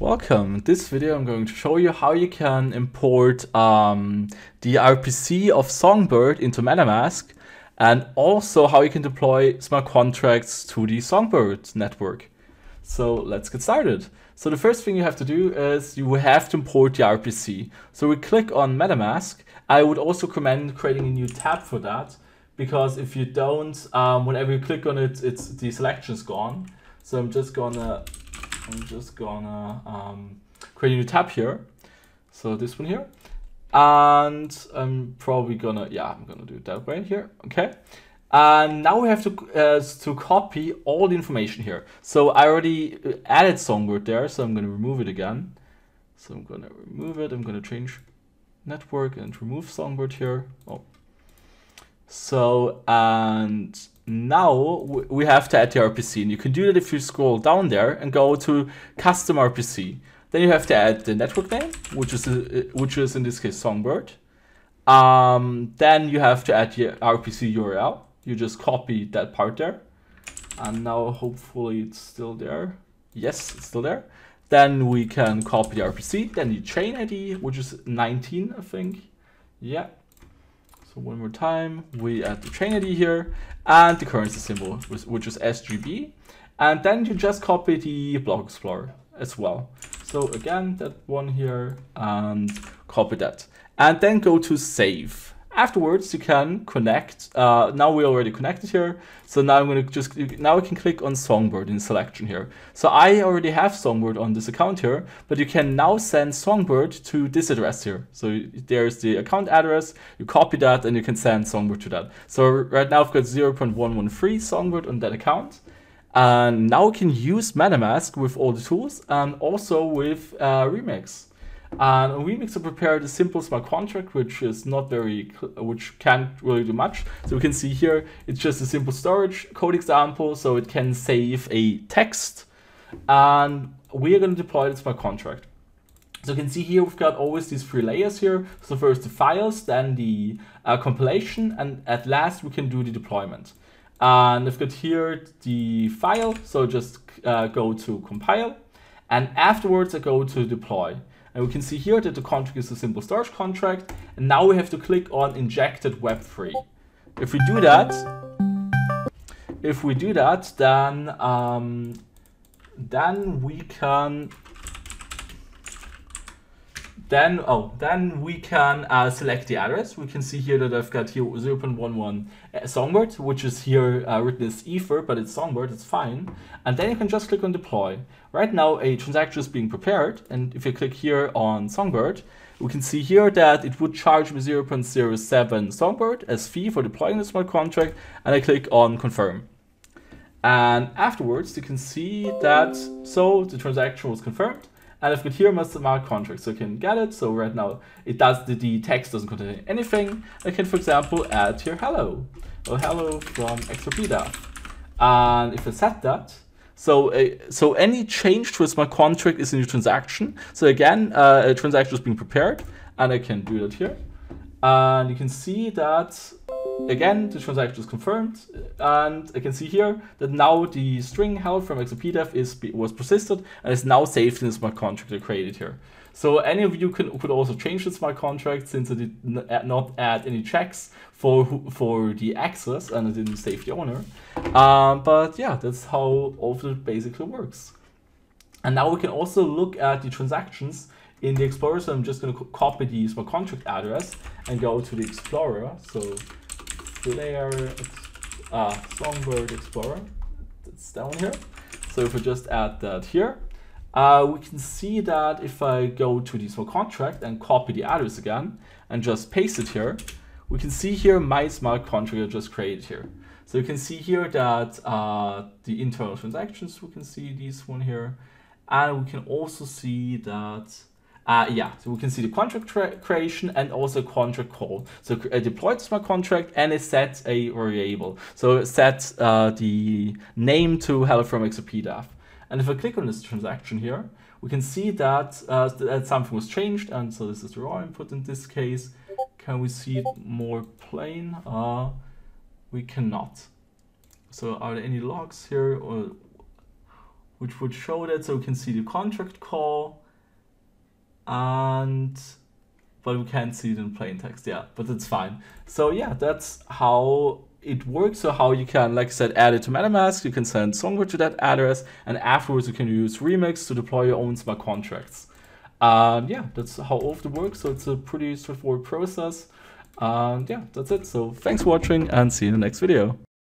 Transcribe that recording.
Welcome. In this video I'm going to show you how you can import um, the RPC of Songbird into MetaMask and also how you can deploy smart contracts to the Songbird network. So let's get started. So the first thing you have to do is you have to import the RPC. So we click on MetaMask. I would also recommend creating a new tab for that because if you don't, um, whenever you click on it, it's the selection is gone. So I'm just gonna I'm just gonna um, create a new tab here. So this one here. And I'm probably gonna, yeah, I'm gonna do it that way here, okay? And now we have to, uh, to copy all the information here. So I already uh, added Songbird there, so I'm gonna remove it again. So I'm gonna remove it, I'm gonna change network and remove Songbird here. Oh. So, and now we have to add the RPC and you can do that if you scroll down there and go to custom RPC. Then you have to add the network name, which is uh, which is in this case Songbird. Um, then you have to add your RPC URL. You just copy that part there. And now hopefully it's still there. Yes, it's still there. Then we can copy the RPC, then the chain ID, which is 19, I think. Yeah, so one more time, we add the ID here and the currency symbol, which is SGB. And then you just copy the block explorer as well. So again, that one here and copy that. And then go to save. Afterwards, you can connect. Uh, now we already connected here. So now I'm going to just, now I can click on Songbird in selection here. So I already have Songbird on this account here, but you can now send Songbird to this address here. So there's the account address, you copy that and you can send Songbird to that. So right now I've got 0.113 Songbird on that account. And now we can use MetaMask with all the tools and also with uh, Remix. And we Remixer prepared a simple smart contract, which is not very, which can't really do much. So we can see here, it's just a simple storage code example. So it can save a text and we are going to deploy the smart contract. So you can see here, we've got always these three layers here. So first the files, then the uh, compilation, and at last we can do the deployment. And I've got here the file, so just uh, go to compile, and afterwards I go to deploy. And we can see here that the contract is a simple storage contract. And now we have to click on injected Web3. If we do that, if we do that, then um, then we can then, oh, then we can uh, select the address. We can see here that I've got here 0.11 uh, Songbird, which is here uh, written as Ether, but it's Songbird, it's fine. And then you can just click on deploy. Right now, a transaction is being prepared. And if you click here on Songbird, we can see here that it would charge me 0.07 Songbird as fee for deploying the smart contract. And I click on confirm. And afterwards, you can see that, so the transaction was confirmed. And I've got here my smart contract, so I can get it. So right now it does the, the text doesn't contain anything. I can, for example, add here hello hello from XRP DEV. And if I set that, so uh, so any change to a smart contract is a new transaction. So again, uh, a transaction is being prepared, and I can do that here. And you can see that again, the transaction is confirmed, and I can see here that now the string held from XRPDEV is was persisted and is now saved in the smart contract I created here. So any of you can, could also change the smart contract since I did not add any checks for for the access and I didn't save the owner. Um, but yeah, that's how all of it basically works. And now we can also look at the transactions in the Explorer. So I'm just going to copy the smart contract address and go to the Explorer. So player uh, Songbird Explorer. That's down here. So if we just add that here, uh, we can see that if I go to the smart contract and copy the address again and just paste it here, we can see here my smart contract I just created here. So you can see here that uh, the internal transactions, we can see this one here. And we can also see that uh, yeah, so we can see the contract creation and also contract call. So I deployed smart contract and it sets a variable. So it sets uh, the name to hello from XRP And if I click on this transaction here, we can see that, uh, that something was changed. And so this is the raw input in this case. Can we see it more plain? Uh, we cannot. So are there any logs here? Or which would show that so we can see the contract call and but we can't see it in plain text yeah but it's fine. So yeah that's how it works. So how you can like i said add it to metamask you can send songbird to that address and afterwards you can use remix to deploy your own smart contracts. And yeah that's how Ophir works. So it's a pretty straightforward process. And yeah that's it. So thanks for watching and see you in the next video